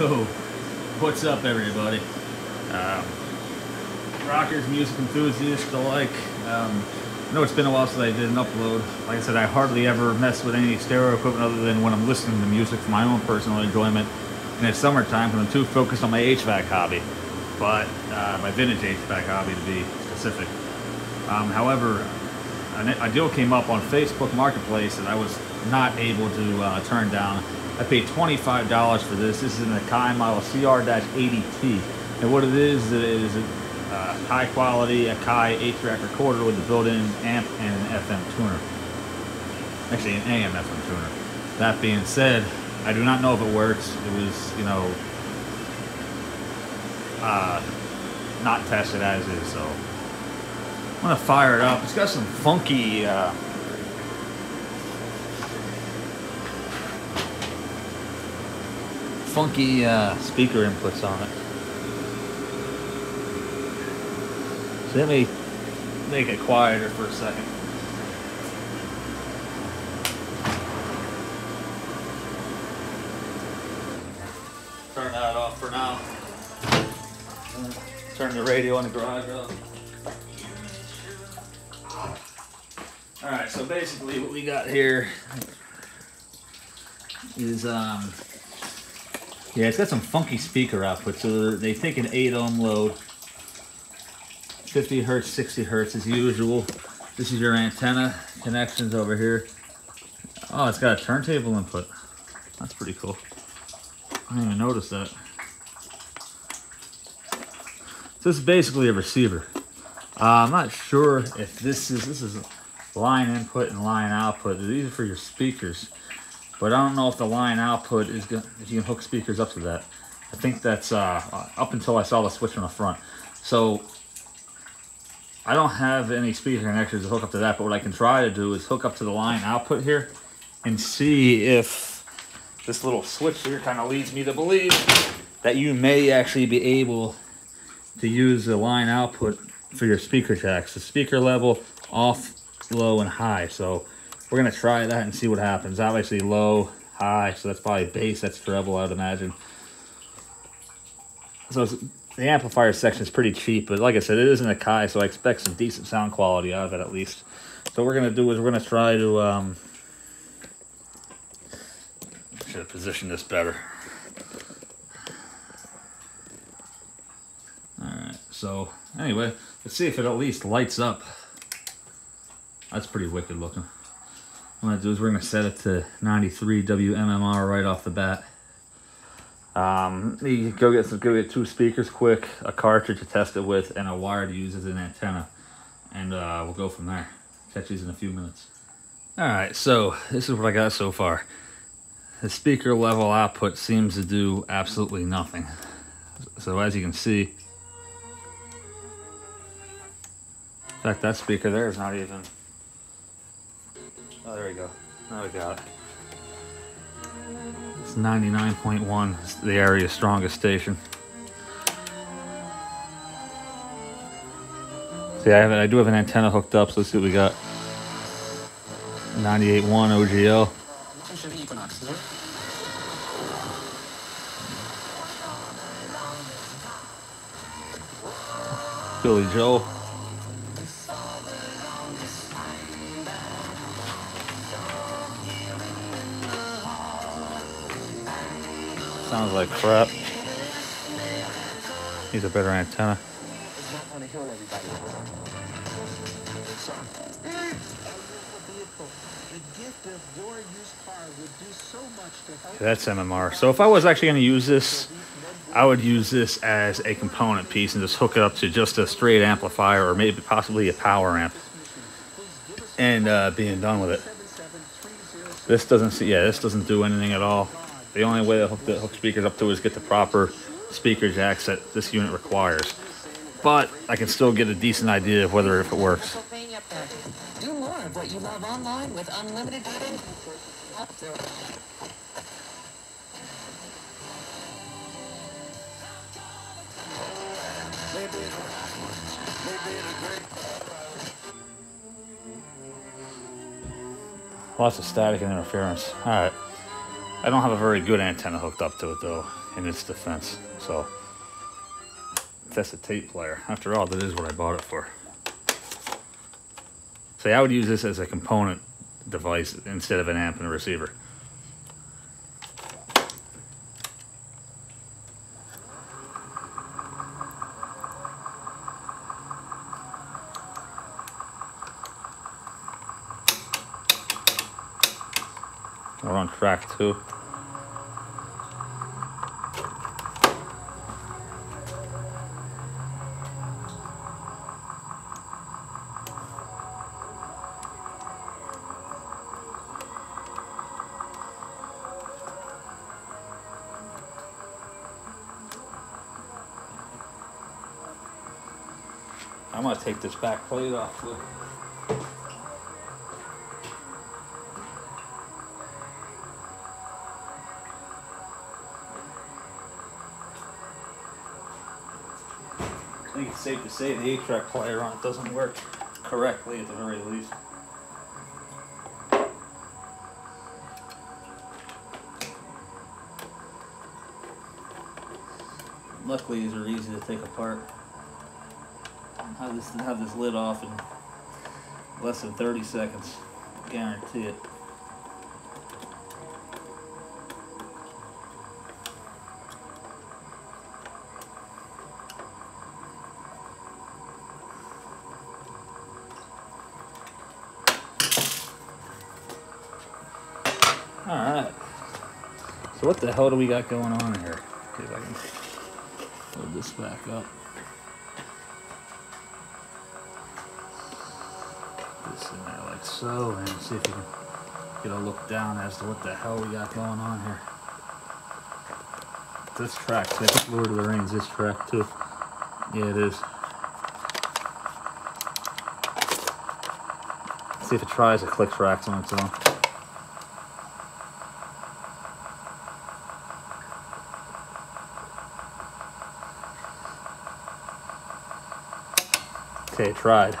Yo, what's up, everybody? Um, rockers, music enthusiasts alike. Um, I know it's been a while since I did an upload. Like I said, I hardly ever mess with any stereo equipment other than when I'm listening to music for my own personal enjoyment. And it's summertime, and I'm too focused on my HVAC hobby, but uh, my vintage HVAC hobby to be specific. Um, however, a deal came up on Facebook Marketplace that I was not able to uh, turn down. I paid $25 for this. This is an Akai model CR-80T. And what it is, it is a uh, high quality Akai 8-track recorder with a built-in amp and an FM tuner. Actually, an AM FM tuner. That being said, I do not know if it works. It was, you know, uh, not tested as is, so I'm gonna fire it up. It's got some funky uh, funky uh, speaker inputs on it. So let me make it quieter for a second. Turn that off for now. Turn the radio in the garage off. All right, so basically what we got here is, um, yeah, it's got some funky speaker output. So they take an 8 ohm load, 50 hertz, 60 hertz as usual. This is your antenna connections over here. Oh, it's got a turntable input. That's pretty cool. I didn't even notice that. So this is basically a receiver. Uh, I'm not sure if this is, this is line input and line output. These are for your speakers. But I don't know if the line output is good, if you can hook speakers up to that. I think that's uh, up until I saw the switch on the front. So I don't have any speaker connectors to hook up to that, but what I can try to do is hook up to the line output here and see if this little switch here kind of leads me to believe that you may actually be able to use the line output for your speaker jacks. The speaker level off low, and high. So we're gonna try that and see what happens. Obviously low, high, so that's probably bass, that's treble, I'd imagine. So the amplifier section is pretty cheap, but like I said, it isn't Akai, so I expect some decent sound quality out of it at least. So what we're gonna do is we're gonna try to, um, should have positioned this better. All right, so anyway, let's see if it at least lights up. That's pretty wicked looking. I'm gonna do is we're gonna set it to 93 WMMR right off the bat. Um, you go get some, go get two speakers quick, a cartridge to test it with, and a wire to use as an antenna, and uh, we'll go from there. Catch these in a few minutes. All right, so this is what I got so far. The speaker level output seems to do absolutely nothing. So as you can see, in fact, that speaker there is not even Oh, there we go. Now we got it. It's 99.1. It's the area's strongest station. See, I have I do have an antenna hooked up, so let's see what we got. 98.1 OGL. Billy Joel. Sounds like crap. Needs a better antenna. That's MMR. So if I was actually going to use this, I would use this as a component piece and just hook it up to just a straight amplifier or maybe possibly a power amp and uh, being done with it. This doesn't see, yeah, this doesn't do anything at all. The only way to hook the hook speakers up to is get the proper speaker jacks that this unit requires. But I can still get a decent idea of whether if it works. Do more of what you love online with unlimited data. Lots of static and interference. All right. I don't have a very good antenna hooked up to it though, in its defense. So that's a tape player. After all, that is what I bought it for. So I would use this as a component device instead of an amp and a receiver. We're on track two. I'm gonna take this back plate off. Think it's safe to say the 8-track player on it doesn't work correctly at the very least. Luckily, these are easy to take apart. Have this have this lid off in less than 30 seconds. Guarantee it. Alright. So what the hell do we got going on here? See if I can load this back up. This in there like so, and see if you can get a look down as to what the hell we got going on here. This track, I think Lord of the Rings, this track too. Yeah, it is. See if it tries to click tracks on its own. Okay, tried.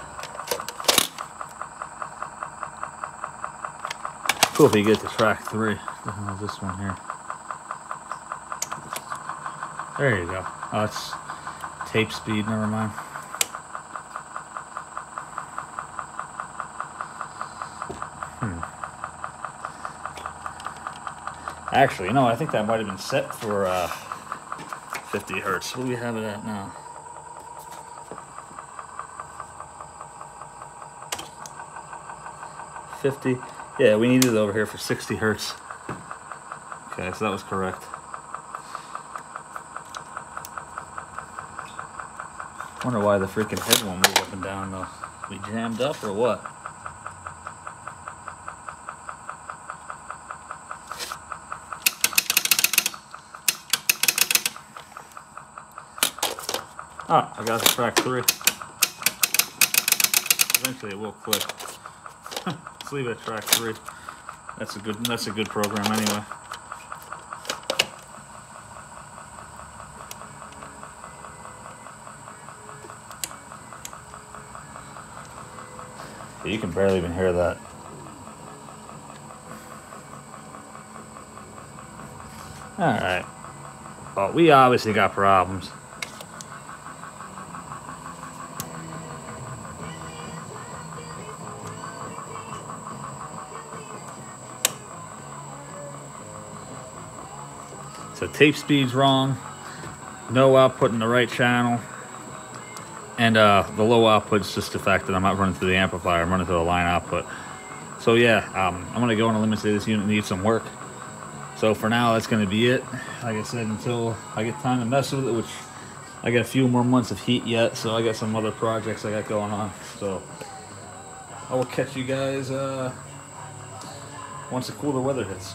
Cool if you get to track three. This one here? There you go. Oh, it's tape speed, never mind. Hmm. Actually, you know, I think that might have been set for uh, 50 hertz. What do we have it at now? Fifty. Yeah, we needed it over here for sixty hertz. Okay, so that was correct. Wonder why the freaking head won't move up and down though. We jammed up or what? Ah, I got the track three. Eventually it will click. Leave it at track three. That's a good that's a good program anyway. You can barely even hear that. Alright. Well, we obviously got problems. So tape speed's wrong, no output in the right channel, and uh, the low output's just the fact that I'm not running through the amplifier, I'm running through the line output. So yeah, um, I'm gonna go on a limit say this unit needs some work. So for now, that's gonna be it. Like I said, until I get time to mess with it, which I got a few more months of heat yet, so I got some other projects I got going on. So I will catch you guys uh, once the cooler weather hits.